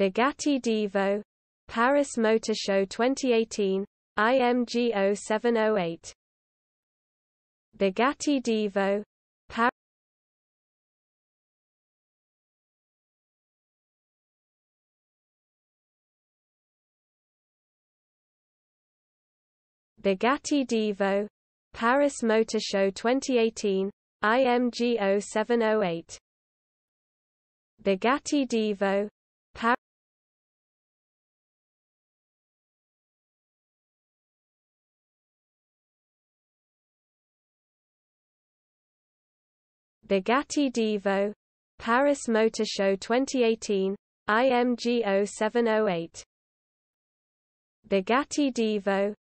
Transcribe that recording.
Bugatti Divo, Paris Motor Show 2018 IMG 0708 Bugatti Divo, Paris Bugatti Divo Paris Motor Show 2018 IMG 0708 Bugatti Divo Bugatti Divo, Paris Motor Show 2018 IMG 0708 Bugatti Divo